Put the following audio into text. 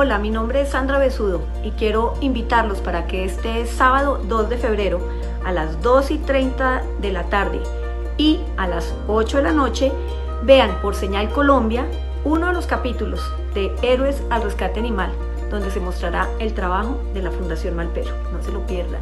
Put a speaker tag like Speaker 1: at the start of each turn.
Speaker 1: Hola, mi nombre es Sandra Besudo y quiero invitarlos para que este sábado 2 de febrero a las 2 y 30 de la tarde y a las 8 de la noche vean por Señal Colombia uno de los capítulos de Héroes al Rescate Animal, donde se mostrará el trabajo de la Fundación Malpero. No se lo pierdan.